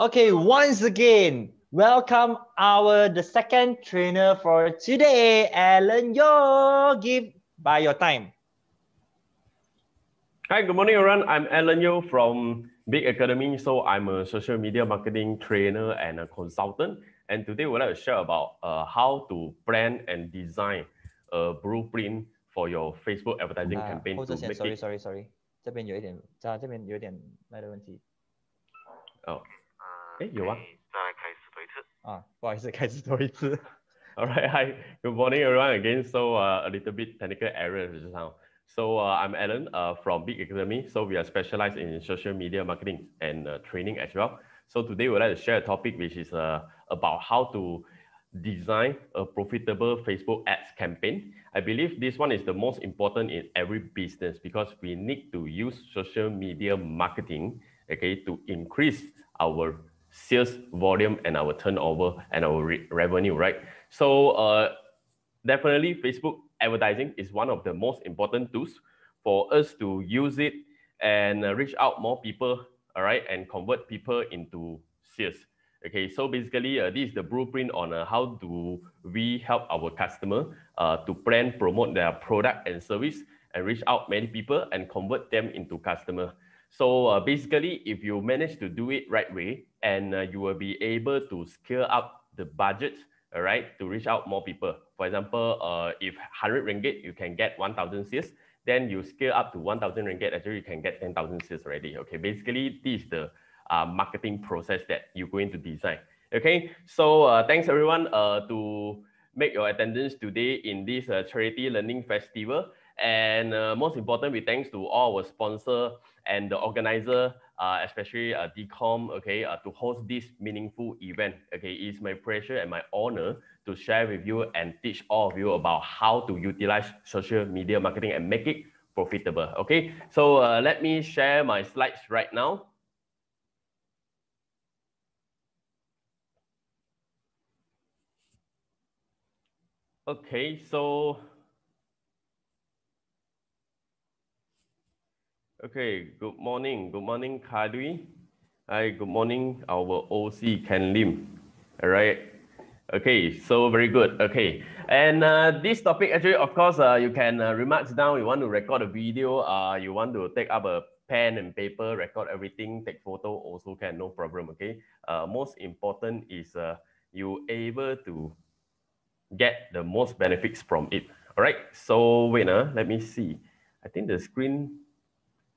Okay, once again, welcome our the second trainer for today, Alen Yeoh. Give by your time. Hi, good morning, everyone. I'm Alen Yeoh from Big Academy. So I'm a social media marketing trainer and a consultant. And today we'd like to share about uh, how to plan and design a blueprint for your Facebook advertising uh, campaign. Oh, to make sorry, it... sorry, sorry. 哎，有啊。再开始多一次。啊，不好意思，开始多一次。All right, hi, good morning, everyone. Again, so uh, a little bit technical error just now. So uh, I'm Alen uh, from Big Academy. So we are specialized in social media marketing and uh, training as well. So today we'd like to share a topic which is uh, about how to design a profitable Facebook ads campaign. I believe this one is the most important in every business because we need to use social media marketing okay, to increase our sales volume and our turnover and our re revenue, right? So uh, definitely Facebook advertising is one of the most important tools for us to use it and uh, reach out more people, all right, and convert people into sales. Okay, so basically, uh, this is the blueprint on uh, how do we help our customer uh, to plan, promote their product and service, and reach out many people and convert them into customer. So uh, basically, if you manage to do it right way, and uh, you will be able to scale up the budget, all right, to reach out more people. For example, uh, if 100 ringgit, you can get 1,000 sales, then you scale up to 1,000 ringgit, actually you can get 10,000 sales already. Okay, basically, this is the uh, marketing process that you're going to design. Okay, so uh, thanks everyone uh, to make your attendance today in this uh, charity learning festival. And uh, most important, we thanks to all our sponsor and the organizer, uh, especially uh, DCOM, okay, uh, to host this meaningful event. Okay, it's my pleasure and my honor to share with you and teach all of you about how to utilize social media marketing and make it profitable. Okay, so uh, let me share my slides right now. Okay, so Okay, good morning. Good morning, Kadri. Hi, good morning, our OC Ken Lim. All right. Okay, so very good. Okay, and uh, this topic actually, of course, uh, you can uh, remarks down. You want to record a video. Uh, you want to take up a pen and paper, record everything, take photo also can, no problem. Okay. Uh, most important is uh, you able to get the most benefits from it. All right, so wait, uh, let me see. I think the screen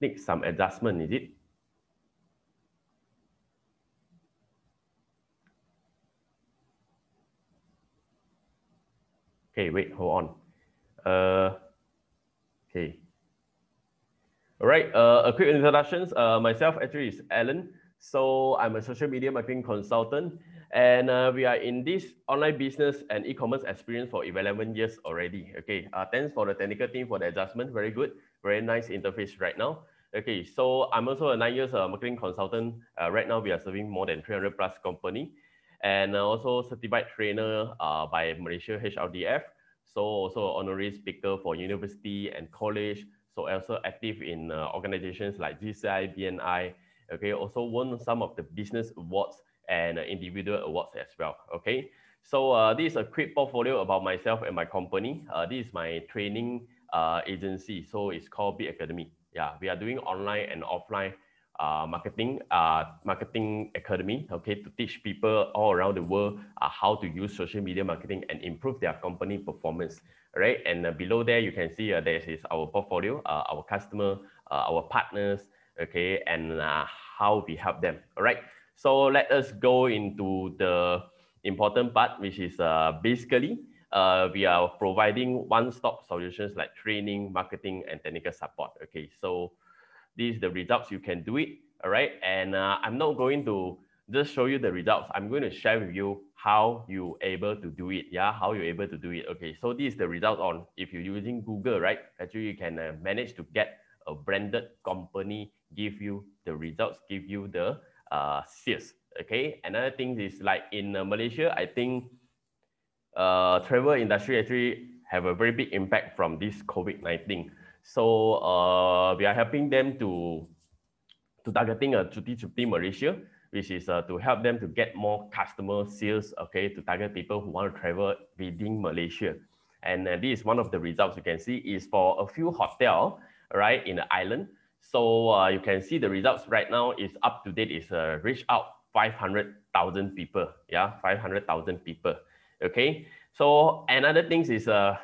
needs some adjustment, is it? Okay, wait, hold on. Uh, okay. All right, uh, a quick introduction. Uh, myself actually is Alen. So I'm a social media marketing consultant and uh, we are in this online business and e-commerce experience for 11 years already. Okay, uh, thanks for the technical team for the adjustment. Very good. Very nice interface right now. Okay, so I'm also a nine years uh, marketing consultant. Uh, right now, we are serving more than 300 plus company and uh, also certified trainer uh, by Malaysia HRDF. So also honorary speaker for university and college. So also active in uh, organizations like GCI, BNI. Okay, also won some of the business awards and individual awards as well. Okay, so uh, this is a quick portfolio about myself and my company. Uh, this is my training uh, agency, so it's called Big Academy. Yeah, we are doing online and offline uh, marketing uh, marketing academy okay to teach people all around the world uh, how to use social media marketing and improve their company performance right? And uh, below there you can see uh, there is our portfolio uh, our customer our partners okay and how we help them all right so let us go into the important part, which is basically uh, we are providing one-stop solutions like training, marketing, and technical support. Okay, so these are the results you can do it. All right, and uh, I'm not going to just show you the results. I'm going to share with you how you able to do it. Yeah, how you're able to do it. Okay, so this is the result on if you're using Google, right? Actually, you can uh, manage to get a branded company give you the results, give you the uh, sales. Okay, another thing is like in uh, Malaysia, I think uh, travel industry actually have a very big impact from this COVID-19. So uh, we are helping them to to targeting a Cuti Malaysia. which is uh, to help them to get more customer sales, okay, to target people who want to travel within Malaysia. And uh, this is one of the results you can see is for a few hotel, right, in the island. So uh, you can see the results right now is up to date is uh, reach out 500,000 people. Yeah, 500,000 people. Okay. So another things is uh,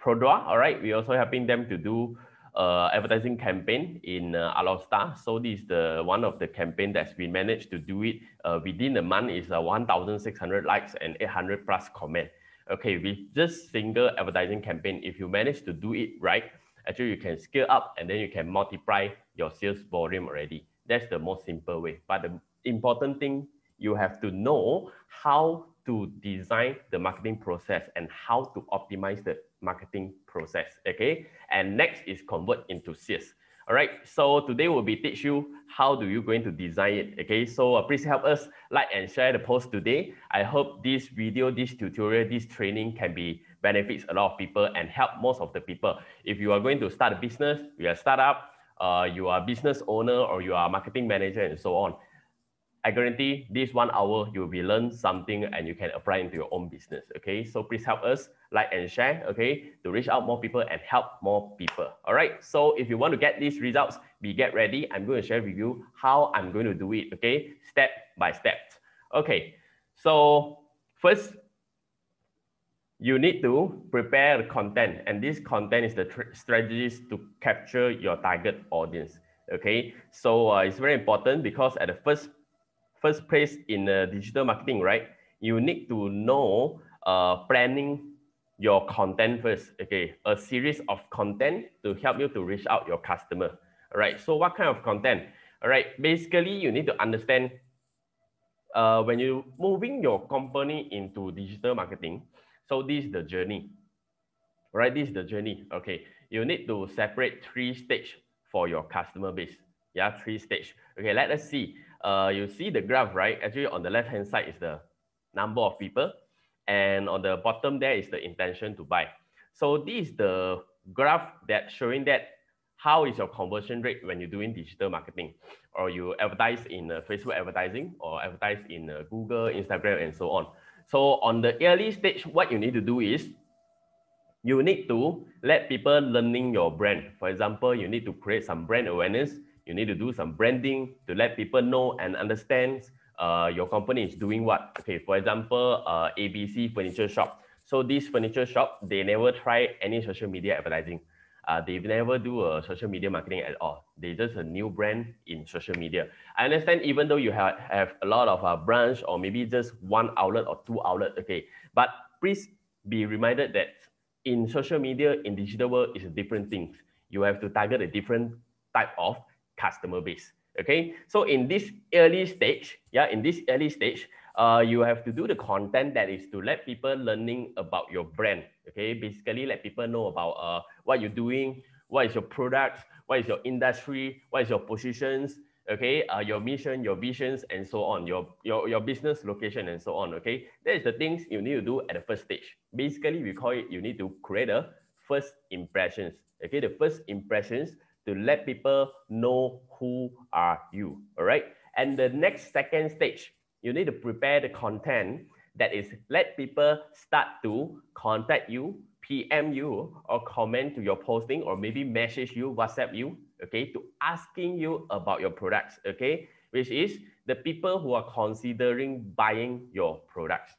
Perodua. All right. We also helping them to do uh, advertising campaign in uh, Alor Setar. So this is the one of the campaign that's we managed to do it uh, within a month is uh, 1,600 likes and 800 plus comment. Okay, with just single advertising campaign, if you manage to do it right, actually you can scale up and then you can multiply your sales volume already. That's the most simple way. But the important thing, you have to know how to design the marketing process and how to optimize the marketing process. Okay. And next is convert into sales. All right. So today we'll be teach you how do you going to design it. Okay. So uh, please help us like and share the post today. I hope this video, this tutorial, this training can be benefits a lot of people and help most of the people. If you are going to start a business, you are startup, uh, you are business owner or you are marketing manager and so on. I guarantee this one hour you will be learn something and you can apply into your own business. Okay, so please help us like and share. Okay, to reach out more people and help more people. All right. So if you want to get these results, be get ready. I'm going to share with you how I'm going to do it. Okay, step by step. Okay. So first, you need to prepare the content, and this content is the strategies to capture your target audience. Okay, so uh, it's very important because at the first first place in uh, digital marketing, right? You need to know uh, planning your content first. Okay, a series of content to help you to reach out your customer. Right. So what kind of content? All right. Basically, you need to understand uh, when you moving your company into digital marketing. So this is the journey. Right. This is the journey. Okay. You need to separate three stage for your customer base. Yeah, three stage. Okay. Let us see uh, you see the graph, right? Actually, on the left-hand side is the number of people. And on the bottom there is the intention to buy. So this is the graph that showing that how is your conversion rate when you're doing digital marketing or you advertise in uh, Facebook advertising or advertise in uh, Google, Instagram, and so on. So on the early stage, what you need to do is you need to let people learning your brand. For example, you need to create some brand awareness you need to do some branding to let people know and understand uh, your company is doing what. Okay, for example, uh, ABC Furniture Shop. So this furniture shop, they never try any social media advertising. Uh, they never do a social media marketing at all. They just a new brand in social media. I understand even though you have, have a lot of uh, branch or maybe just one outlet or two outlet, okay. But please be reminded that in social media, in digital world, is different things. You have to target a different type of customer base. Okay, so in this early stage, yeah, in this early stage, uh, you have to do the content that is to let people learning about your brand. Okay, basically let people know about uh, what you're doing, what is your products, what is your industry, what is your positions, okay, uh, your mission, your visions, and so on, your, your, your business location and so on, okay? That is the things you need to do at the first stage. Basically, we call it, you need to create a first impressions, okay? The first impressions to let people know who are you, all right? And the next second stage, you need to prepare the content that is let people start to contact you, PM you, or comment to your posting, or maybe message you, WhatsApp you, okay, to asking you about your products, okay, which is the people who are considering buying your products.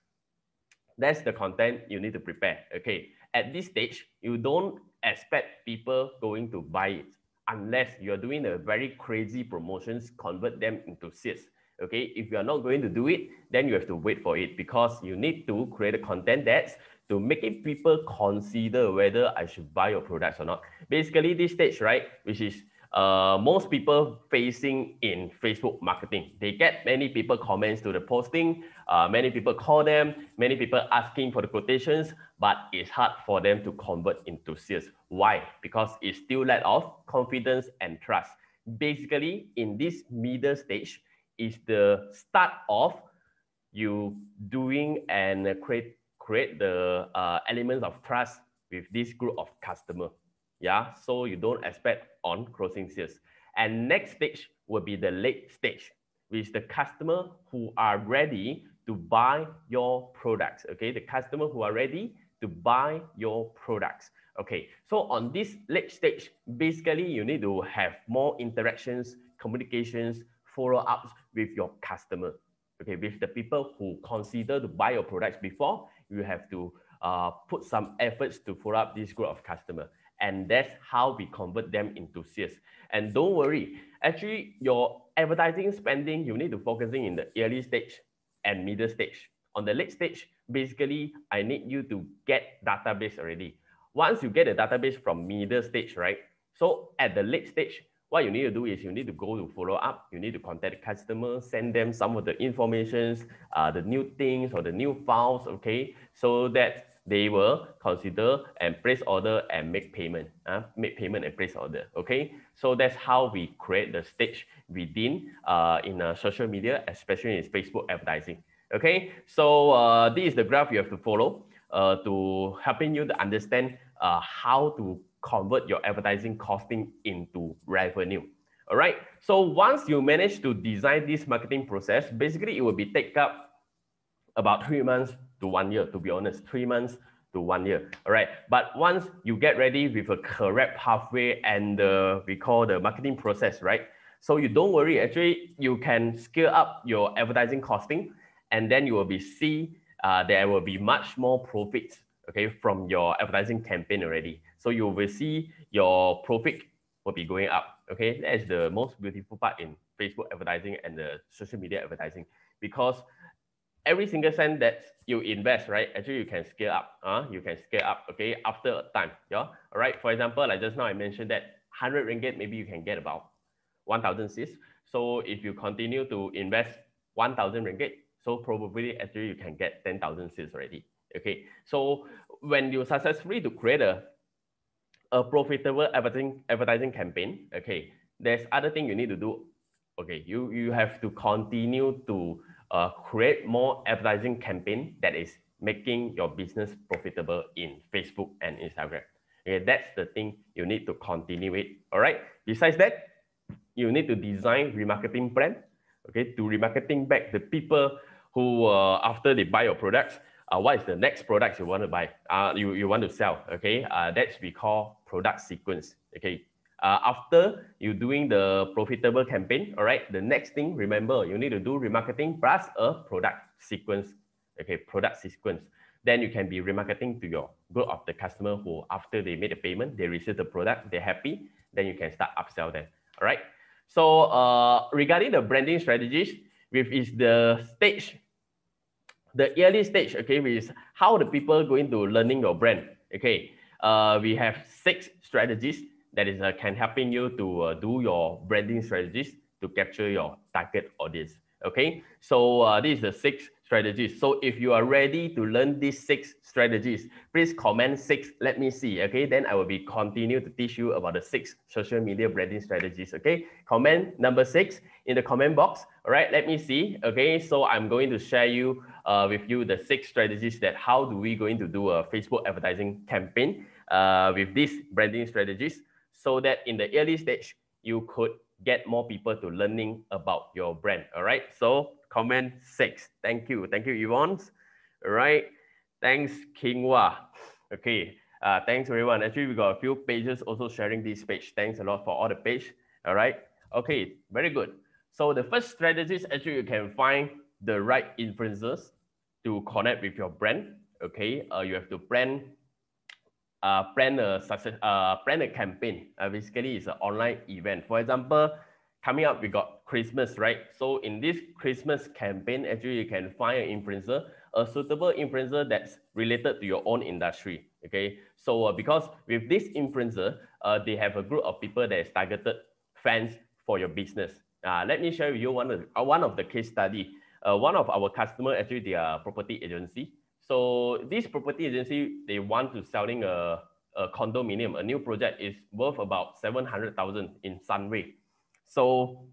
That's the content you need to prepare, okay. At this stage, you don't expect people going to buy it unless you're doing a very crazy promotions, convert them into sales. Okay, if you're not going to do it, then you have to wait for it because you need to create a content that's to make it people consider whether I should buy your products or not. Basically, this stage, right, which is uh, most people facing in Facebook marketing. They get many people comments to the posting, uh, many people call them, many people asking for the quotations, but it's hard for them to convert into sales. Why? Because it's still lack of confidence and trust. Basically, in this middle stage is the start of you doing and create create the uh, elements of trust with this group of customer. Yeah, so you don't expect on closing sales. And next stage will be the late stage. which the customer who are ready to buy your products. Okay, the customer who are ready to buy your products. Okay, so on this late stage, basically you need to have more interactions, communications, follow-ups with your customer. Okay, with the people who consider to buy your products before, you have to uh, put some efforts to follow up this group of customer. And that's how we convert them into sales. And don't worry, actually your advertising spending, you need to focusing in the early stage and middle stage. On the late stage, basically, I need you to get database already. Once you get a database from middle stage, right? So at the late stage, what you need to do is you need to go to follow up. You need to contact customers, send them some of the informations, uh, the new things or the new files, okay? So that they will consider and place order and make payment, uh, make payment and place order, okay? So that's how we create the stage within uh, in uh, social media, especially in Facebook advertising, okay? So uh, this is the graph you have to follow uh, to helping you to understand uh, how to convert your advertising costing into revenue. All right. So once you manage to design this marketing process, basically it will be take up about three months to one year, to be honest, three months to one year. All right. But once you get ready with a correct pathway and we call the marketing process, right? So you don't worry. Actually, you can scale up your advertising costing, and then you will be see uh, there will be much more profits okay, from your advertising campaign already. So you will see your profit will be going up. Okay, that is the most beautiful part in Facebook advertising and the social media advertising because every single cent that you invest, right? Actually, you can scale up. Uh, you can scale up. Okay, after a time. Yeah. All right. For example, like just now I mentioned that 100 ringgit, maybe you can get about 1,000 seeds. So if you continue to invest 1,000 ringgit, so probably actually you can get 10,000 seeds already. Okay, so when you successfully to create a, a profitable advertising, advertising campaign, okay, there's other thing you need to do. Okay, you, you have to continue to uh, create more advertising campaign that is making your business profitable in Facebook and Instagram. Okay, that's the thing you need to continue it. All right. Besides that, you need to design remarketing plan. Okay, to remarketing back the people who uh, after they buy your products, uh, what is the next product you want to buy, uh, you, you want to sell, okay? Uh, that's we call product sequence, okay? Uh, after you doing the profitable campaign, all right, the next thing, remember, you need to do remarketing plus a product sequence, okay, product sequence. Then you can be remarketing to your group of the customer who, after they made the payment, they receive the product, they're happy, then you can start upsell them, all right? So uh, regarding the branding strategies, with is the stage the early stage, okay, is how the people going to learning your brand. Okay, uh, we have six strategies that is uh, can helping you to uh, do your branding strategies to capture your target audience. Okay, so uh, this is the six strategies. So if you are ready to learn these six strategies, please comment six. Let me see. Okay, then I will be continue to teach you about the six social media branding strategies. Okay, comment number six in the comment box. All right, let me see. Okay, so I'm going to share you uh, with you the six strategies that how do we going to do a Facebook advertising campaign uh, with these branding strategies so that in the early stage you could get more people to learning about your brand. All right. So comment six. Thank you. Thank you, Yvonne. All right. Thanks, Kingwa. Okay. Uh, thanks, everyone. Actually, we got a few pages also sharing this page. Thanks a lot for all the page. All right. Okay. Very good. So the first strategy is actually, you can find the right influencers to connect with your brand. Okay. Uh, you have to plan uh, plan a success, uh, plan a campaign. Uh, basically, it's an online event. For example, coming up, we got Christmas, right? So in this Christmas campaign, actually, you can find an influencer, a suitable influencer that's related to your own industry. Okay, so uh, because with this influencer, uh, they have a group of people that is targeted fans for your business. Uh, let me share with you one of uh, one of the case study. Uh, one of our customer actually they are property agency. So this property agency, they want to selling a, a condominium, a new project is worth about 700,000 in Sunway. So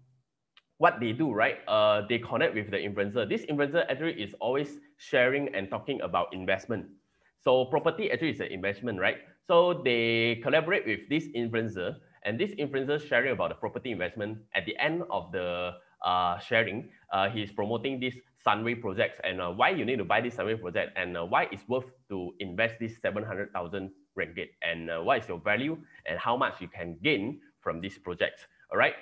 what they do, right? Uh, they connect with the influencer. This influencer actually is always sharing and talking about investment. So property actually is an investment, right? So they collaborate with this influencer and this influencer sharing about the property investment. At the end of the uh, sharing. Uh, he's promoting this Sunway projects and uh, why you need to buy this Sunway project and uh, why it's worth to invest this 700,000 ringgit and uh, what is your value and how much you can gain from this project. All right.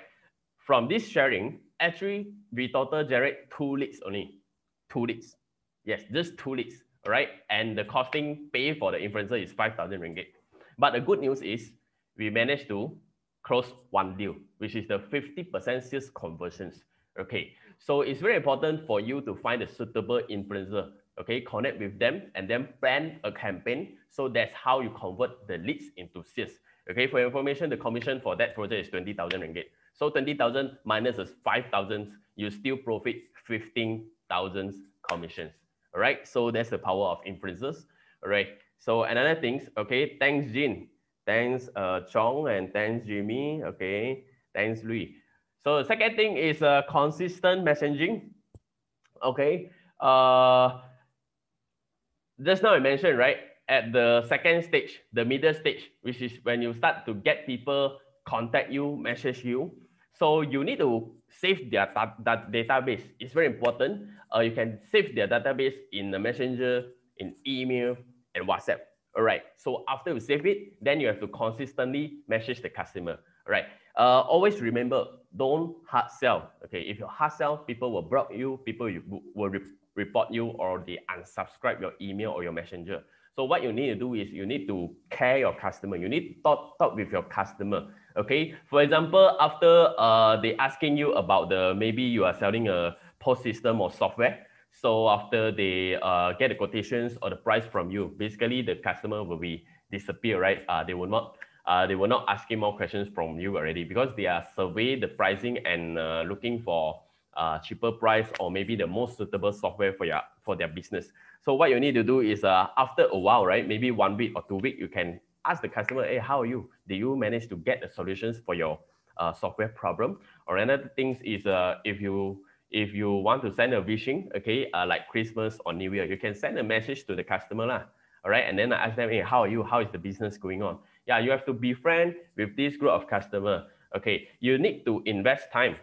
From this sharing, actually, we total generate two leads only. Two leads. Yes, just two leads. All right. And the costing pay for the influencer is 5,000 ringgit. But the good news is we managed to close one deal, which is the 50% sales conversions. Okay. So it's very important for you to find a suitable influencer. Okay, connect with them and then plan a campaign. So that's how you convert the leads into sales. Okay, for information, the commission for that project is 20,000 ringgit. So 20,000 minus is minus 5,000, you still profit 15,000 commissions. All right, so that's the power of influencers. All right, so another things, okay, thanks Jin, thanks uh, Chong, and thanks Jimmy, okay, thanks Louis. So the second thing is uh, consistent messaging. Okay. Uh, just now I mentioned, right? At the second stage, the middle stage, which is when you start to get people contact you, message you. So you need to save their that database. It's very important. Uh, you can save their database in the messenger, in email, and WhatsApp. All right. So after you save it, then you have to consistently message the customer. All right. Uh, always remember, don't hard sell. Okay, if you hard sell, people will block you, people will re report you, or they unsubscribe your email or your messenger. So what you need to do is you need to care your customer. You need to talk, talk with your customer. Okay. For example, after uh, they asking you about the maybe you are selling a post system or software. So after they uh, get the quotations or the price from you, basically the customer will be disappear, right? Uh, they will not uh, they were not asking more questions from you already because they are survey the pricing and uh, looking for uh, cheaper price or maybe the most suitable software for your for their business. So what you need to do is uh, after a while, right? Maybe one week or two week, you can ask the customer, hey, how are you? Did you manage to get the solutions for your uh, software problem? Or another things is uh, if you if you want to send a wishing, okay, uh, like Christmas or New Year, you can send a message to the customer lah. All right, and then I ask them, hey, how are you? How is the business going on? Yeah, you have to be friend with this group of customer. Okay, you need to invest time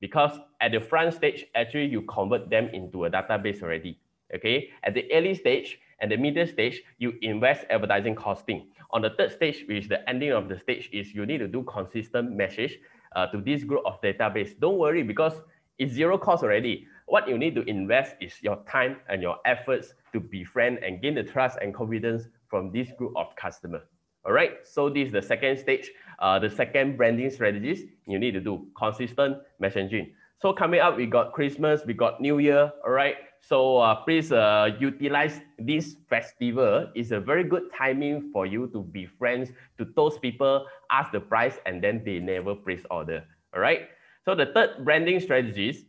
because at the front stage, actually you convert them into a database already. Okay, at the early stage and the middle stage, you invest advertising costing. On the third stage, which is the ending of the stage, is you need to do consistent message uh, to this group of database. Don't worry because it's zero cost already. What you need to invest is your time and your efforts to befriend and gain the trust and confidence from this group of customers. All right, so this is the second stage. Uh, the second branding strategies you need to do consistent messaging. So coming up, we got Christmas, we got New Year. All right, so uh, please uh, utilize this festival. It's a very good timing for you to be friends to those people, ask the price, and then they never place order. All right. So the third branding strategies,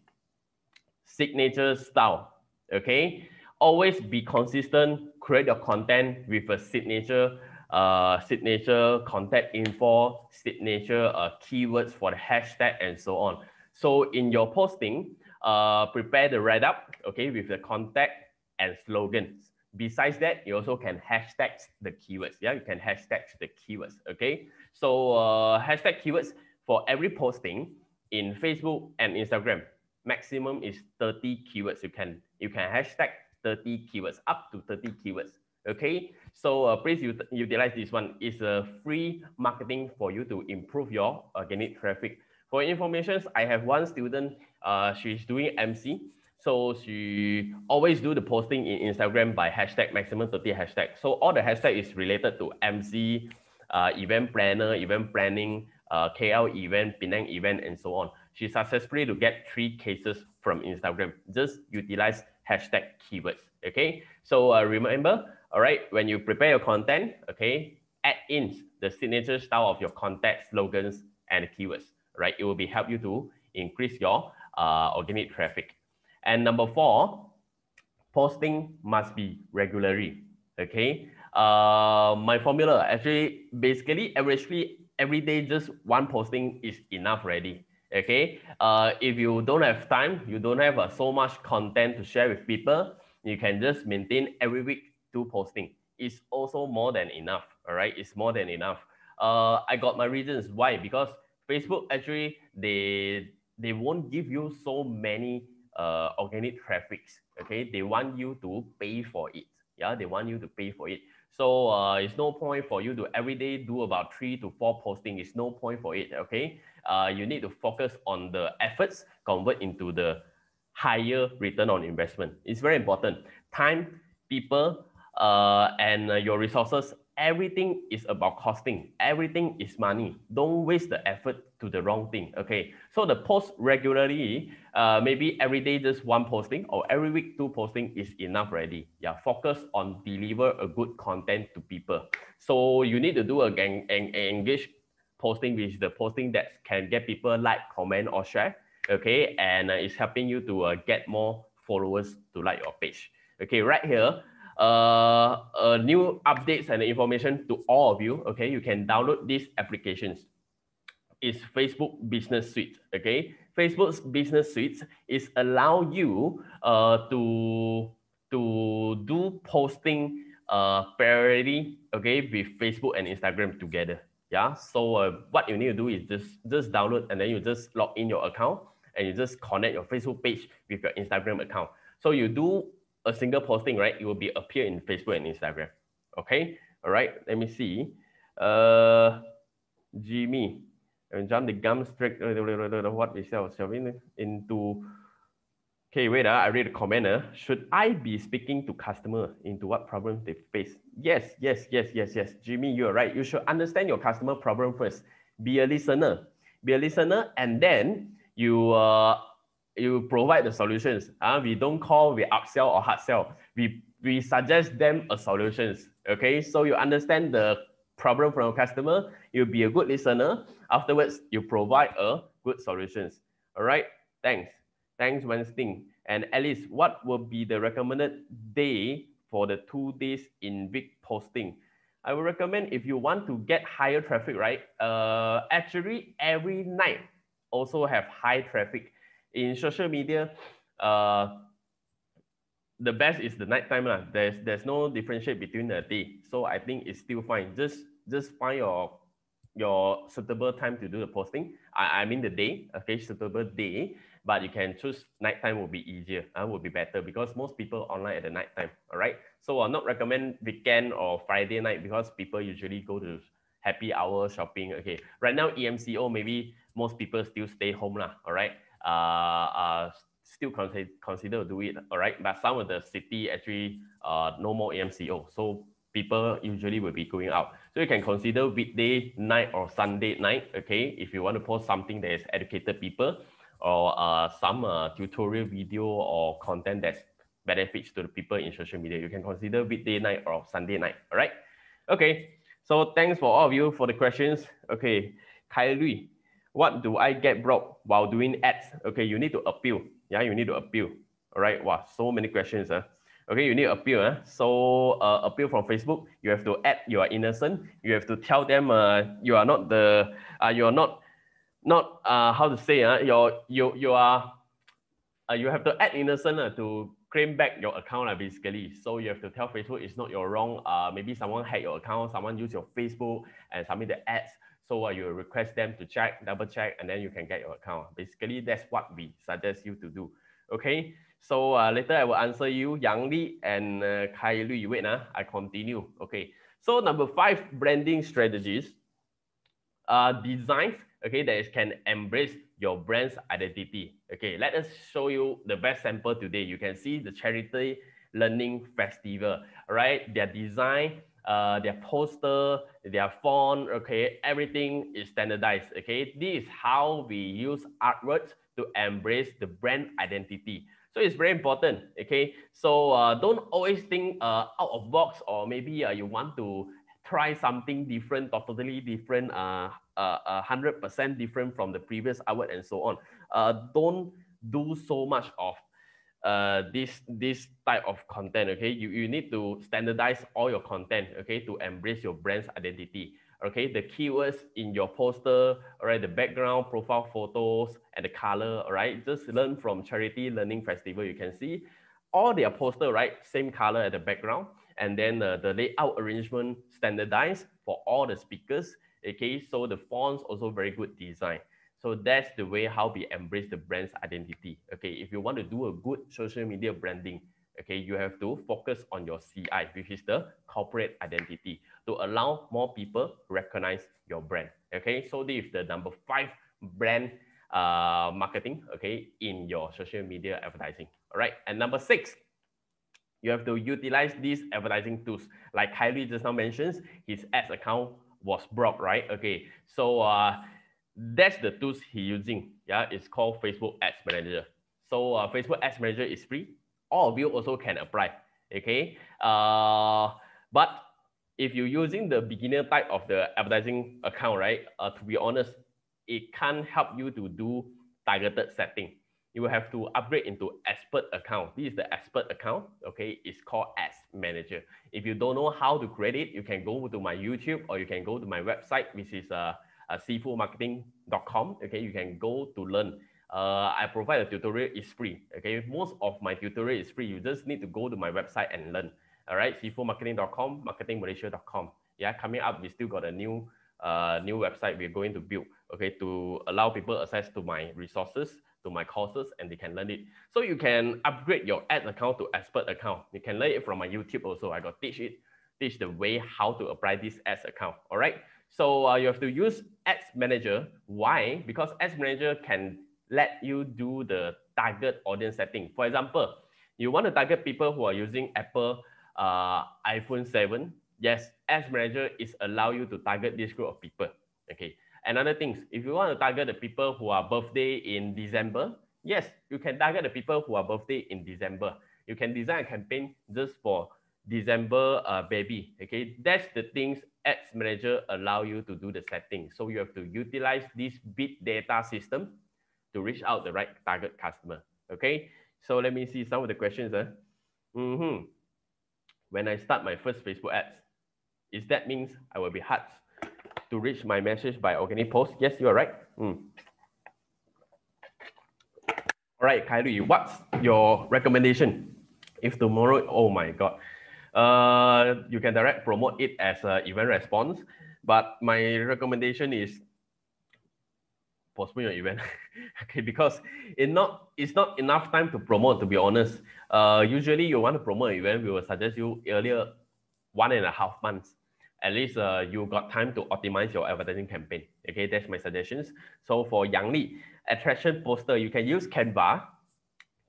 signature style. Okay, always be consistent. Create your content with a signature uh, signature, contact info, signature, uh, keywords for the hashtag, and so on. So in your posting, uh, prepare the write up, okay, with the contact and slogans. Besides that, you also can hashtag the keywords. Yeah, you can hashtag the keywords. Okay, so uh, hashtag keywords for every posting in Facebook and Instagram. Maximum is 30 keywords. You can you can hashtag 30 keywords up to 30 keywords. Okay, so uh, please utilize this one. It's a free marketing for you to improve your organic traffic. For information, I have one student, uh, she's doing MC. So she always do the posting in Instagram by hashtag maximum 30 hashtag. So all the hashtag is related to MC, uh, event planner, event planning, uh, KL event, Penang event, and so on. She successfully to get three cases from Instagram. Just utilize hashtag keywords. Okay. So uh, remember, all right, when you prepare your content, okay, add in the signature style of your content slogans and keywords, right? It will be help you to increase your uh, organic traffic. And number four, posting must be regularly, okay? Uh, my formula actually basically averagely every day just one posting is enough already okay uh, if you don't have time you don't have uh, so much content to share with people you can just maintain every week two posting is also more than enough. All right, it's more than enough. Uh, I got my reasons why because Facebook actually they they won't give you so many uh, organic traffics. Okay, they want you to pay for it. Yeah, they want you to pay for it. So uh, it's no point for you to every day do about three to four posting. It's no point for it. Okay, uh, you need to focus on the efforts convert into the higher return on investment. It's very important. Time, people, uh, and uh, your resources everything is about costing. Everything is money. Don't waste the effort to the wrong thing. Okay. So the post regularly, uh, maybe every day just one posting or every week two posting is enough already. Yeah. Focus on deliver a good content to people. So you need to do a gang and engage posting, which is the posting that can get people like, comment, or share. Okay. And uh, it's helping you to uh, get more followers to like your page. Okay. Right here, uh, uh, new updates and information to all of you. Okay, you can download these applications. It's Facebook Business Suite. Okay, Facebook's Business Suite is allow you uh, to to do posting uh parallelly okay with Facebook and Instagram together. Yeah. So uh, what you need to do is just just download and then you just log in your account and you just connect your Facebook page with your Instagram account. So you do a single posting, right? It will be appear in Facebook and Instagram. Okay. All right. Let me see. Uh, Jimmy, and John the gum strict. What we sell, into. Okay, wait. Uh, I read a comment. Uh. Should I be speaking to customer into what problem they face? Yes, yes, yes, yes, yes. Jimmy, you're right. You should understand your customer problem first. Be a listener. Be a listener, and then you uh, you provide the solutions. Uh, we don't call, we upsell or hard sell. We, we suggest them a solutions. Okay, so you understand the problem from a customer, you'll be a good listener. Afterwards, you provide a good solutions. All right, thanks. Thanks, Wednesday. And Alice, what will be the recommended day for the two days in week posting? I would recommend if you want to get higher traffic, right? Uh, actually, every night also have high traffic in social media, uh, the best is the nighttime. Lah. There's there's no differentiate between the day. So I think it's still fine. Just just find your your suitable time to do the posting. I, I mean the day, okay, suitable day, but you can choose nighttime will be easier, uh, will be better because most people online at the nighttime, all right? So I'll not recommend weekend or Friday night because people usually go to happy hour shopping, okay? Right now, EMCO, maybe most people still stay home lah, all right? Uh, uh, still consider, consider do it, all right? But some of the city actually uh, no more EMCO. So people usually will be going out. So you can consider weekday night or Sunday night, okay? If you want to post something that is educated people or uh, some uh, tutorial video or content that benefits to the people in social media, you can consider weekday night or Sunday night, all right? Okay, so thanks for all of you for the questions. Okay, Kai Kylie, what do I get broke while doing ads? Okay, you need to appeal. Yeah, you need to appeal. All right. Wow, so many questions. Huh? Okay, you need to appeal. Huh? So uh, appeal from Facebook. You have to add you are innocent. You have to tell them uh, you are not the uh, you are not not uh, how to say uh, you're, you you are uh, you have to add innocent uh, to claim back your account uh, basically. So you have to tell Facebook it's not your wrong. Uh, maybe someone hacked your account, someone used your Facebook and submit the ads. So uh, you request them to check, double check, and then you can get your account. Basically, that's what we suggest you to do. Okay. So uh, later I will answer you, Yang Li and uh, Kai Lui. Wait, uh, I continue. Okay. So number five, branding strategies. Uh, designs, okay, that can embrace your brand's identity. Okay, let us show you the best sample today. You can see the charity learning festival, right? Their design uh, their poster, their font, okay, everything is standardized, okay? This is how we use artwork to embrace the brand identity. So it's very important, okay? So uh, don't always think uh, out of box or maybe uh, you want to try something different, totally different, uh, uh, 100% different from the previous artwork and so on. Uh, don't do so much of uh, this this type of content okay? You, you need to standardize all your content okay to embrace your brand's identity okay? The keywords in your poster all right the background profile photos and the color all right just learn from charity learning festival you can see. All their poster right? Same color at the background. And then uh, the layout arrangement standardized for all the speakers okay? So the fonts also very good design So that's the way how we embrace the brand's identity. Okay, if you want to do a good social media branding, okay, you have to focus on your CI, which is the corporate identity, to allow more people recognize your brand. Okay, so this is the number five brand uh, marketing, okay, in your social media advertising. All right, and number six, you have to utilize these advertising tools. Like Kylie just now mentions, his ads account was broke, right? Okay, so uh, that's the tools he using. Yeah, it's called Facebook Ads Manager. So uh, Facebook Ads Manager is free. All of you also can apply. Okay, uh, but if you're using the beginner type of the advertising account, right? Uh, to be honest, it can't help you to do targeted setting you will have to upgrade into expert account. This is the expert account, okay? It's called Ads Manager. If you don't know how to create it, you can go to my YouTube or you can go to my website, which is uh, uh, seafoodmarketing.com, okay? You can go to learn. Uh, I provide a tutorial, it's free, okay? Most of my tutorial is free. You just need to go to my website and learn, all right? seafoodmarketing.com, marketingmalaysia.com. Yeah, coming up, we still got a new uh, new website we're going to build, okay, to allow people access to my resources to my courses and they can learn it. So you can upgrade your ad account to expert account. You can learn it from my YouTube also. I got teach it, teach the way how to apply this ads account. All right. So uh, you have to use ads manager. Why? Because ads manager can let you do the target audience setting. For example, you want to target people who are using Apple uh, iPhone 7. Yes, ads manager is allow you to target this group of people. Okay. Another things, if you want to target the people who are birthday in December, yes, you can target the people who are birthday in December. You can design a campaign just for December uh, baby. Okay, that's the things Ads Manager allow you to do the setting. So you have to utilize this big data system to reach out the right target customer. Okay, so let me see some of the questions. Huh? Mm -hmm. When I start my first Facebook ads, is that means I will be hard to reach my message by organic post? Yes, you are right. Mm. All right, Kylie, what's your recommendation? If tomorrow, oh my God, uh, you can direct promote it as an event response, but my recommendation is postpone your event. okay, because it not it's not enough time to promote. To be honest, uh, usually you want to promote an event, we will suggest you earlier one and a half months at least uh, you got time to optimize your advertising campaign. Okay, that's my suggestions. So for Yang Li, attraction poster, you can use Canva.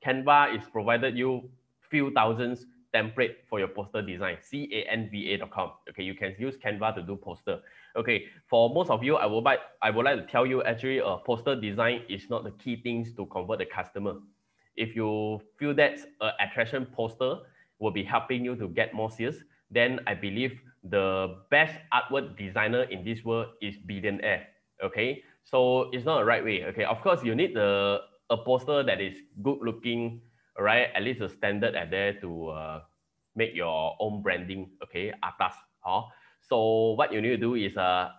Canva is provided you few thousands template for your poster design, C-A-N-V-A.com. Okay, you can use Canva to do poster. Okay, for most of you, I would, like, I would like to tell you actually a poster design is not the key things to convert the customer. If you feel that an attraction poster will be helping you to get more sales, then I believe the best artwork designer in this world is billionaire. Okay, so it's not the right way. Okay, of course you need the a poster that is good looking, right? At least a standard at there to uh, make your own branding. Okay, atas. Huh? So what you need to do is uh,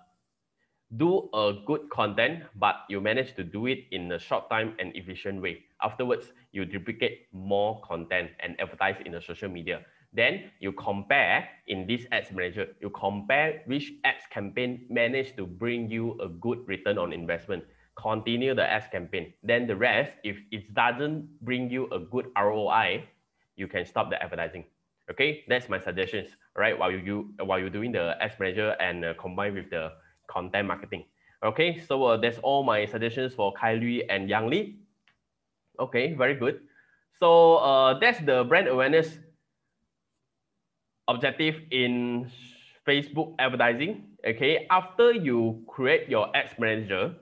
do a good content, but you manage to do it in a short time and efficient way. Afterwards, you duplicate more content and advertise in the social media. Then you compare in this ads manager, you compare which ads campaign managed to bring you a good return on investment. Continue the ads campaign. Then the rest, if it doesn't bring you a good ROI, you can stop the advertising. Okay, that's my suggestions. Right, while you while you're doing the ads manager and uh, combine with the content marketing. Okay, so uh, that's all my suggestions for Kylie and Yang Li. Okay, very good. So uh, that's the brand awareness objective in Facebook advertising. Okay, after you create your ads manager,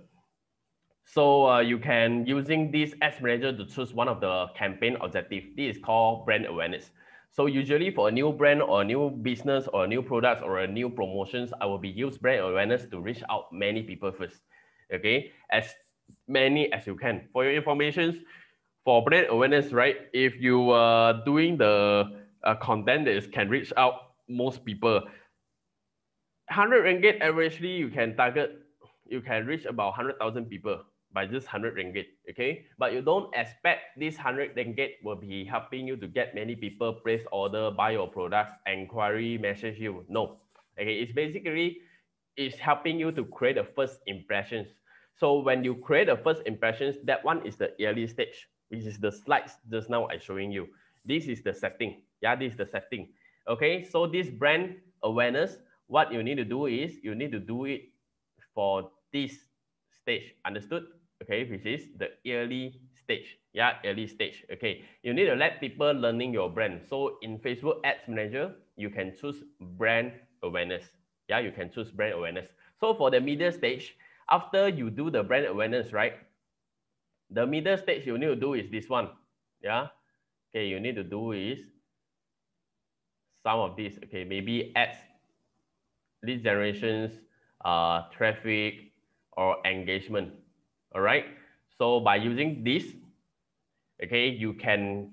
so uh, you can using this ads manager to choose one of the campaign objective. This is called brand awareness. So usually for a new brand or a new business or a new products or a new promotions, I will be use brand awareness to reach out many people first. Okay, as many as you can. For your information, for brand awareness, right? If you are doing the uh, content that is, can reach out most people. 100 ringgit averagely you can target, you can reach about 100,000 people by just 100 ringgit, okay? But you don't expect this 100 ringgit will be helping you to get many people place order, buy your products, inquiry, message you. No, okay? It's basically, it's helping you to create the first impressions. So when you create the first impressions, that one is the early stage, which is the slides just now I showing you. This is the setting. Yeah, this is the setting. Okay, so this brand awareness, what you need to do is you need to do it for this stage. Understood? Okay, which is the early stage. Yeah, early stage. Okay, you need to let people learning your brand. So in Facebook Ads Manager, you can choose brand awareness. Yeah, you can choose brand awareness. So for the middle stage, after you do the brand awareness, right? The middle stage you need to do is this one. Yeah. Okay, you need to do is some of these. Okay, maybe ads, lead generations, uh, traffic, or engagement. All right. So by using this, okay, you can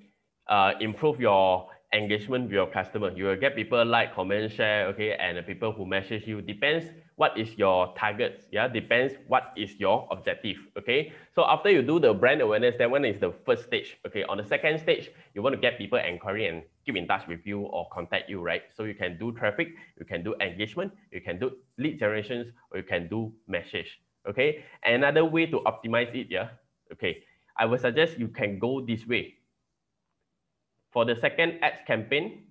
uh, improve your engagement with your customer. You will get people like, comment, share, okay, and people who message you. Depends what is your target. Yeah, depends what is your objective. Okay. So after you do the brand awareness, that one is the first stage. Okay. On the second stage, you want to get people inquiry and keep in touch with you or contact you, right? So you can do traffic, you can do engagement, you can do lead generations, or you can do message. Okay. Another way to optimize it, yeah. Okay. I would suggest you can go this way. For the second ads campaign,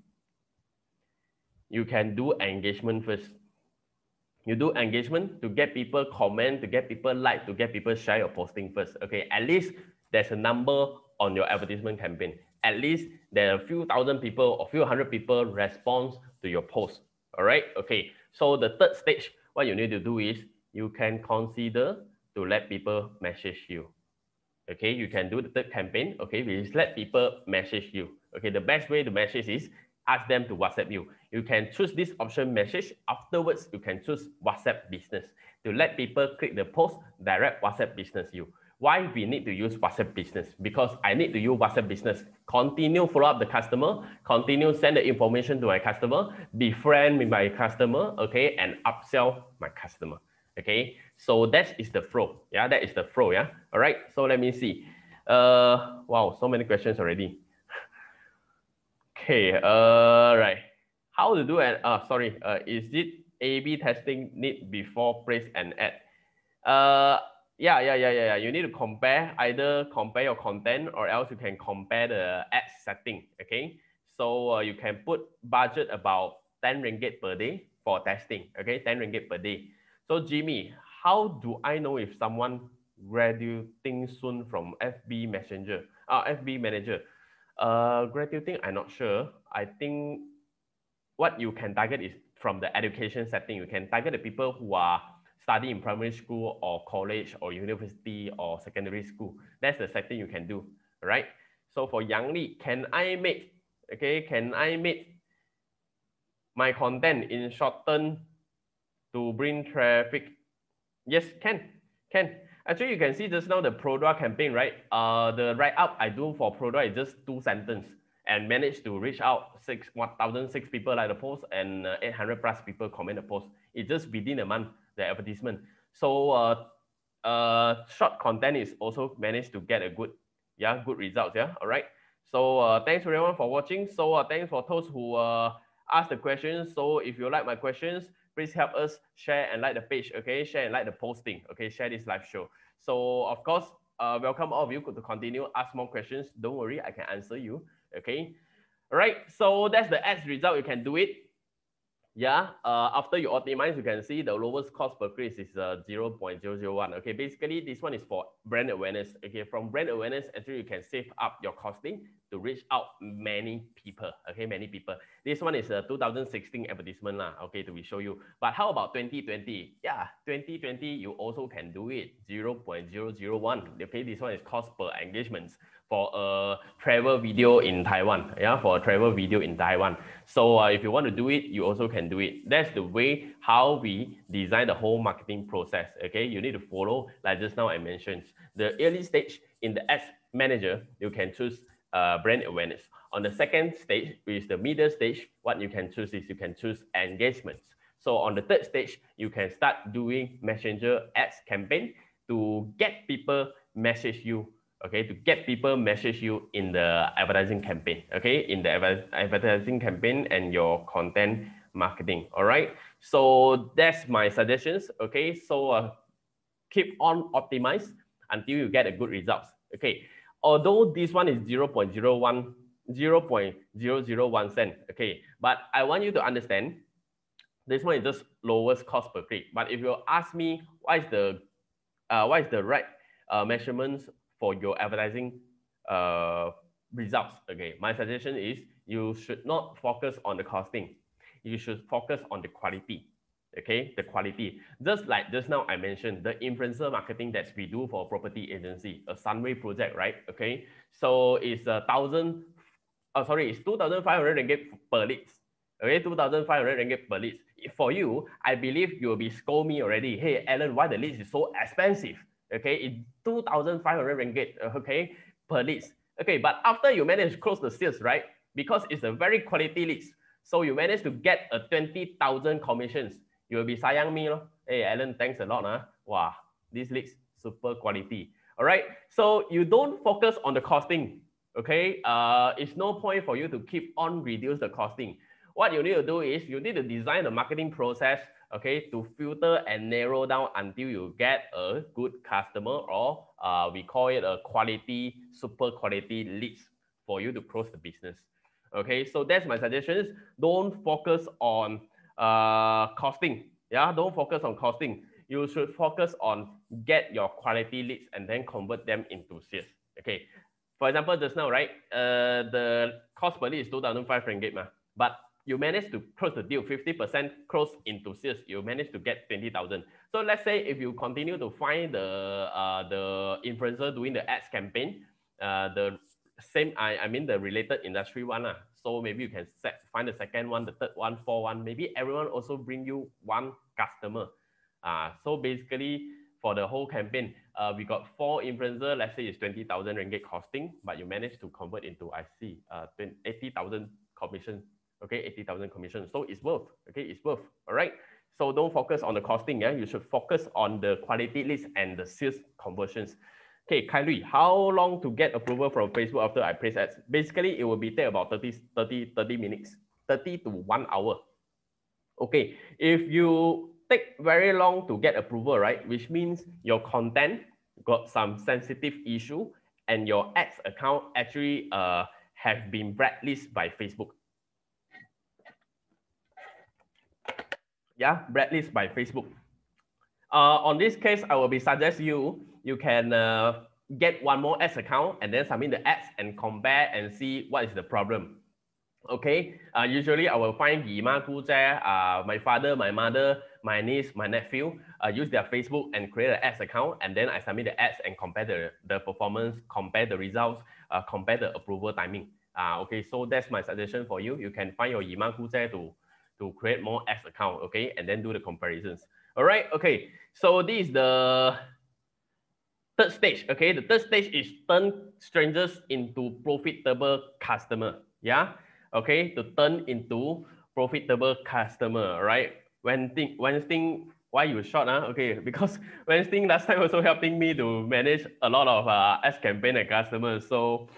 you can do engagement first. You do engagement to get people comment, to get people like, to get people share your posting first. Okay, at least there's a number on your advertisement campaign. At least there are a few thousand people or few hundred people respond to your post. All right. Okay. So the third stage, what you need to do is you can consider to let people message you. Okay, you can do the third campaign. Okay, we is let people message you. Okay, the best way to message is ask them to WhatsApp you. You can choose this option message. Afterwards, you can choose WhatsApp business to let people click the post, direct WhatsApp business you. Why we need to use WhatsApp business? Because I need to use WhatsApp business. Continue follow up the customer, continue send the information to my customer, befriend with my customer, okay, and upsell my customer. Okay, so that is the flow. Yeah, that is the flow. Yeah. All right. So let me see. Uh, wow, so many questions already. Okay, uh, right. How to do it? Uh, sorry, uh, is it A-B testing need before place an ad? Uh, yeah, yeah, yeah, yeah, yeah. You need to compare, either compare your content or else you can compare the ad setting, okay? So uh, you can put budget about 10 ringgit per day for testing, okay? 10 ringgit per day. So Jimmy, how do I know if someone graduating soon from FB Messenger, uh, FB Manager? Uh, graduating, I'm not sure. I think what you can target is from the education setting. You can target the people who are studying in primary school or college or university or secondary school. That's the setting you can do, right? So for Yang Li, can I make, okay, can I make my content in short term to bring traffic? Yes, can, can. Actually, you can see just now the Perodua campaign, right? Uh, the write up I do for Perodua is just two sentence and managed to reach out six 1,006 people like the post and uh, 800 plus people comment the post. It's just within a month, the advertisement. So uh, uh, short content is also managed to get a good, yeah, good results, yeah, all right. So uh, thanks everyone for watching. So uh, thanks for those who uh, asked the questions. So if you like my questions, please help us share and like the page, okay? Share and like the posting, okay? Share this live show. So of course, uh, welcome all of you to continue, ask more questions. Don't worry, I can answer you, okay? All right, so that's the ads result. You can do it. Yeah, uh, after you optimize, you can see the lowest cost per click is uh, 0.001. Okay, basically this one is for brand awareness. Okay, from brand awareness, actually you can save up your costing to reach out many people. Okay, many people. This one is a 2016 advertisement lah. Okay, to show you. But how about 2020? Yeah, 2020 you also can do it 0.001. Okay, this one is cost per engagement for a travel video in Taiwan. Yeah, for a travel video in Taiwan. So uh, if you want to do it, you also can do it. That's the way how we design the whole marketing process. Okay, you need to follow, like just now I mentioned, the early stage in the ads manager, you can choose uh, brand awareness. On the second stage, which is the middle stage, what you can choose is you can choose engagements. So on the third stage, you can start doing messenger ads campaign to get people message you okay, to get people message you in the advertising campaign, okay, in the advertising campaign and your content marketing, all right? So that's my suggestions, okay? So uh, keep on optimize until you get a good results. Okay, although this one is 0 0.01, 0 0.001 cent. Okay, but I want you to understand this one is just lowest cost per click. But if you ask me what is the uh, what is the right uh, measurements for your advertising uh, results, okay, my suggestion is you should not focus on the costing. You should focus on the quality okay? The quality. Just like just now i mentioned the influencer marketing that we do for property agency a sunway project right? Okay? So it's a thousand oh sorry it's 2500 ringgit per leads okay? 2500 ringgit per leads for you i believe you will be scold me already. Hey Alen why the leads is so expensive okay it's 2500 ringgit uh, okay per leads okay but after you manage to close the sales right because it's a very quality leads so you manage to get uh, a 20000 commissions you will be sayang me. Hey, Alen, thanks a lot. Ah. Huh? Wow, this leads super quality. All right. So you don't focus on the costing. Okay. Uh, it's no point for you to keep on reduce the costing. What you need to do is you need to design the marketing process, okay, to filter and narrow down until you get a good customer or uh, we call it a quality, super quality leads for you to close the business. Okay, so that's my suggestions. Don't focus on uh, costing. Yeah, don't focus on costing. You should focus on get your quality leads and then convert them into sales. Okay. For example, just now, right? Uh, the cost per lead is 2,005 ringgit, ma. but you manage to close the deal 50% close into sales, you manage to get 20,000. So let's say if you continue to find the uh, the influencer doing the ads campaign, uh, the same, I, I mean the related industry one, uh, so maybe you can set, find the second one, the third one, fourth one. Maybe everyone also bring you one customer. Uh, so basically for the whole campaign, uh, we got four influencer, let's say it's 20,000 ringgit costing, but you manage to convert into, I see, uh, 80,000 commission. Okay, 80,000 commission. So it's worth, okay, it's worth, all right? So don't focus on the costing, yeah? You should focus on the quality leads and the sales conversions. Okay, Kylie, how long to get approval from Facebook after I place ads? Basically, it will be take about 30, 30, 30 minutes, 30 to one hour. Okay, if you take very long to get approval, right? Which means your content got some sensitive issue and your ads account actually uh, have been blacklisted by Facebook. Yeah, blacklisted by Facebook. Uh, on this case, I will be suggest you you can uh, get one more ads account and then submit the ads and compare and see what is the problem. Okay, uh, usually I will find Yima uh, my father, my mother, my niece, my nephew uh, use their Facebook and create an ads account and then I submit the ads and compare the, the performance, compare the results, uh, compare the approval timing. Uh, okay, so that's my suggestion for you. You can find your Yima to, to create more ads account, okay, and then do the comparisons. All right, okay, so this is the third stage, okay, the third stage is turn strangers into profitable customer. Yeah, okay, to turn into profitable customer, right? When thing, when thing, why you short, huh? Okay, because when thing last time also helping me to manage a lot of uh, S campaign and customers. So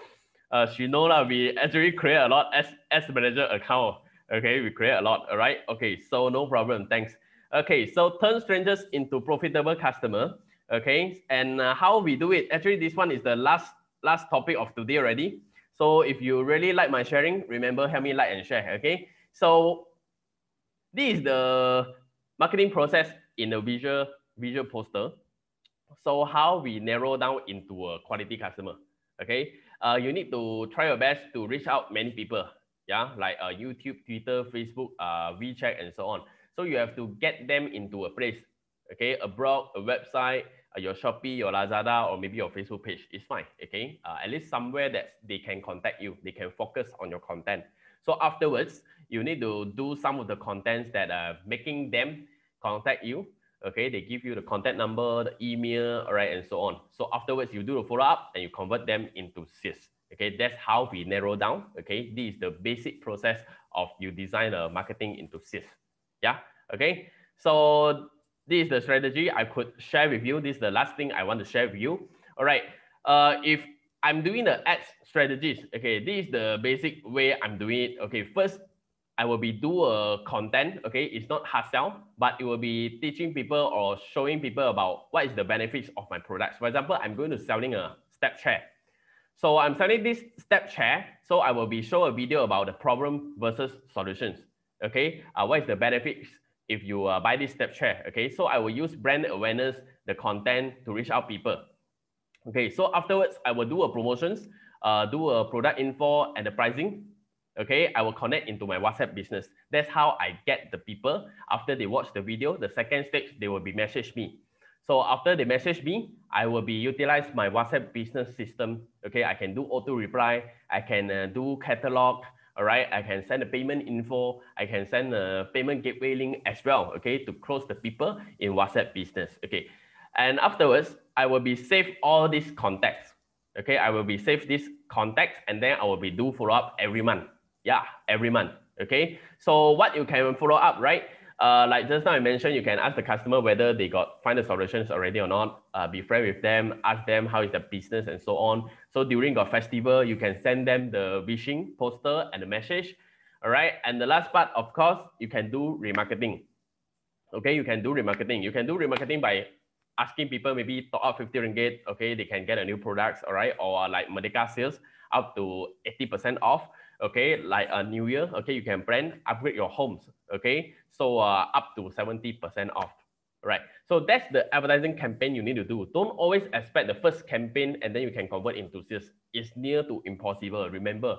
uh, she know that we actually create a lot as S manager account. Okay, we create a lot. All right. Okay, so no problem. Thanks. Okay, so turn strangers into profitable customer okay and uh, how we do it actually this one is the last last topic of today already so if you really like my sharing remember help me like and share okay so this is the marketing process in a visual visual poster so how we narrow down into a quality customer okay uh, you need to try your best to reach out many people yeah like uh, youtube twitter facebook uh, wechat and so on so you have to get them into a place okay a blog a website uh, your Shopee, your Lazada, or maybe your Facebook page is fine. Okay, uh, at least somewhere that they can contact you, they can focus on your content. So afterwards, you need to do some of the contents that are making them contact you. Okay, they give you the contact number, the email, all right, and so on. So afterwards, you do the follow up and you convert them into sales. Okay, that's how we narrow down. Okay, this is the basic process of you design a marketing into sales. Yeah. Okay. So this is the strategy I could share with you. This is the last thing I want to share with you. All right. Uh, if I'm doing the ads strategies, okay, this is the basic way I'm doing it. Okay, first, I will be do a content, okay? It's not hard sell, but it will be teaching people or showing people about what is the benefits of my products. For example, I'm going to selling a step chair. So I'm selling this step chair. So I will be show a video about the problem versus solutions. Okay, uh, what is the benefits if you uh, buy this step chair? Okay, so I will use brand awareness, the content to reach out people. Okay, so afterwards I will do a promotions, uh, do a product info and the pricing okay i will connect into my whatsapp business that's how i get the people after they watch the video the second stage they will be message me so after they message me i will be utilize my whatsapp business system okay i can do auto reply i can uh, do catalog all right i can send a payment info i can send a payment gateway link as well okay to close the people in whatsapp business okay and afterwards i will be save all these contacts okay i will be save these contacts and then i will be do follow up every month yeah, every month. Okay. So what you can follow up, right? Uh, like just now I mentioned, you can ask the customer whether they got find the solutions already or not. Uh, be friend with them, ask them how is the business and so on. So during your festival, you can send them the wishing poster and the message. All right. And the last part, of course, you can do remarketing. Okay, you can do remarketing. You can do remarketing by asking people maybe top up 50 ringgit. Okay, they can get a new products. All right, or like Merdeka sales up to 80% off okay, like a new year, okay, you can plan, upgrade your homes, okay, so uh, up to 70% off, right? So that's the advertising campaign you need to do. Don't always expect the first campaign and then you can convert into sales. It's near to impossible. Remember,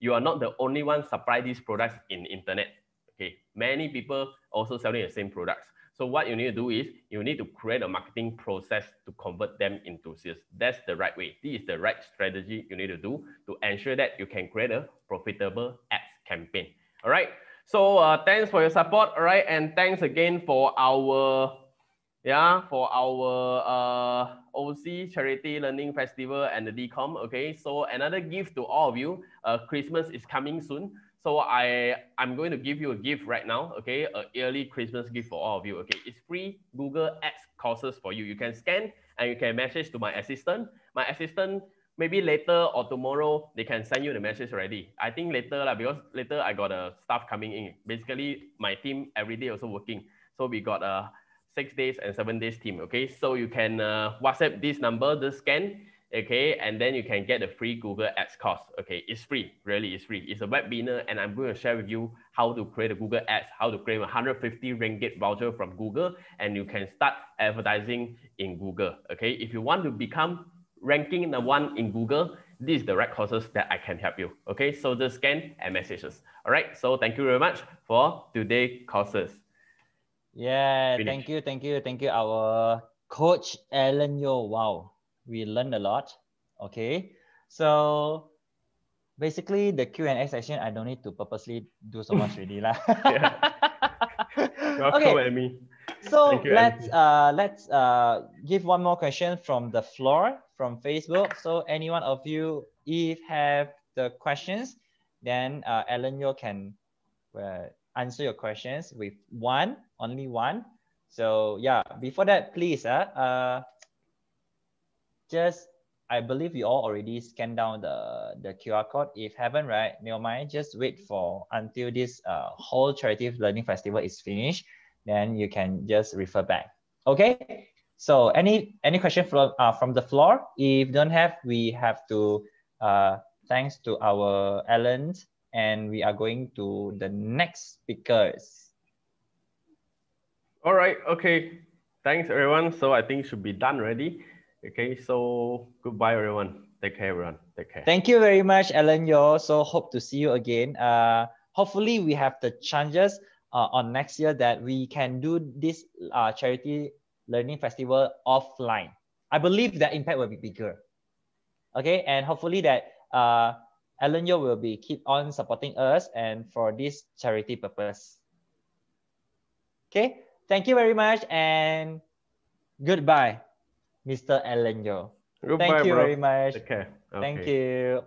you are not the only one supply these products in internet. Okay, many people also selling the same products. So what you need to do is you need to create a marketing process to convert them into sales. That's the right way. This is the right strategy you need to do to ensure that you can create a profitable ads campaign. All right. So uh, thanks for your support. All right. And thanks again for our yeah for our uh, OC Charity Learning Festival and the DCOM. Okay. So another gift to all of you. Uh, Christmas is coming soon. So I, I'm going to give you a gift right now, okay? A yearly Christmas gift for all of you, okay? It's free Google Ads courses for you. You can scan and you can message to my assistant. My assistant, maybe later or tomorrow, they can send you the message already. I think later, because later I got a staff coming in. Basically, my team every day also working. So we got a six days and seven days team, okay? So you can uh, WhatsApp this number, the scan, okay and then you can get a free google ads course. Okay it's free really it's free. It's a webinar and i'm going to share with you how to create a google ads how to create a 150 ringgit voucher from google and you can start advertising in google okay? If you want to become ranking the one in google this is the right courses that i can help you okay? So just scan and messages all right so thank you very much for today courses. Yeah Finish. thank you thank you thank you our coach Alen Yeoh wow we learned a lot. Okay, so basically the Q and A session, I don't need to purposely do so much really lah. okay. at me. So you, let's uh let's uh give one more question from the floor from Facebook. So any one of you, if have the questions, then uh, Alen Yeoh can uh, answer your questions with one, only one. So yeah, before that, please uh, uh just I believe you all already scanned down the, the QR code. If haven't, right, never mind, just wait for until this uh, whole charity learning festival is finished. Then you can just refer back. Okay. So any any question from uh, from the floor? If don't have, we have to uh, thanks to our Alen and we are going to the next speakers. All right. Okay. Thanks everyone. So I think should be done already. Okay, so goodbye everyone. Take care everyone. Take care. Thank you very much, Alen Yeoh. So hope to see you again. Uh, hopefully we have the chances uh, on next year that we can do this uh, charity learning festival offline. I believe that impact will be bigger. Okay, and hopefully that uh, Alen Yeoh will be keep on supporting us and for this charity purpose. Okay, thank you very much and goodbye. Mr. Alen Yeoh. Goodbye, Thank you bro. very much. Okay. Thank you.